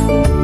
Música